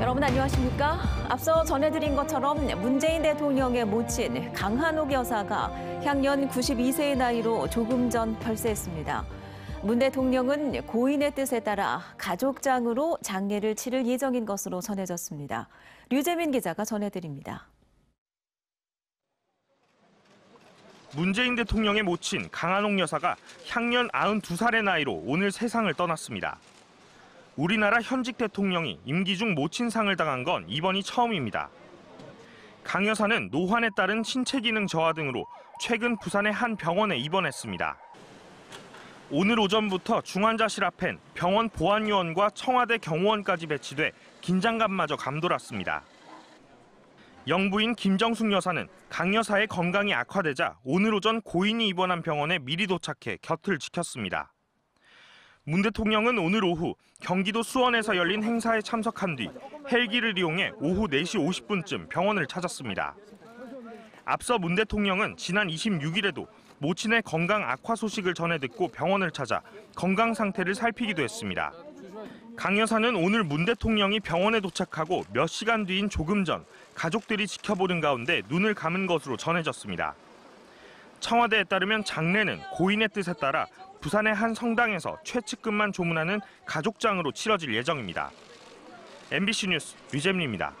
여러분 안녕하십니까? 앞서 전해드린 것처럼 문재인 대통령의 모친 강한옥 여사가 향년 92세의 나이로 조금 전 별세했습니다. 문 대통령은 고인의 뜻에 따라 가족장으로 장례를 치를 예정인 것으로 전해졌습니다. 류재민 기자가 전해드립니다. 문재인 대통령의 모친 강한옥 여사가 향년 92살의 나이로 오늘 세상을 떠났습니다. 우리나라 현직 대통령이 임기 중 모친상을 당한 건 이번이 처음입니다. 강 여사는 노환에 따른 신체 기능 저하 등으로 최근 부산의 한 병원에 입원했습니다. 오늘 오전부터 중환자실 앞엔 병원 보안요원과 청와대 경호원까지 배치돼 긴장감마저 감돌았습니다. 영부인 김정숙 여사는 강 여사의 건강이 악화되자 오늘 오전 고인이 입원한 병원에 미리 도착해 곁을 지켰습니다. 문 대통령은 오늘 오후 경기도 수원에서 열린 행사에 참석한 뒤 헬기를 이용해 오후 4시 50분쯤 병원을 찾았습니다. 앞서 문 대통령은 지난 26일에도 모친의 건강 악화 소식을 전해 듣고 병원을 찾아 건강 상태를 살피기도 했습니다. 강 여사는 오늘 문 대통령이 병원에 도착하고 몇 시간 뒤인 조금 전 가족들이 지켜보는 가운데 눈을 감은 것으로 전해졌습니다. 청와대에 따르면 장례는 고인의 뜻에 따라 부산의 한 성당에서 최측근만 조문하는 가족장으로 치러질 예정입니다. MBC 뉴스 류잼리입니다.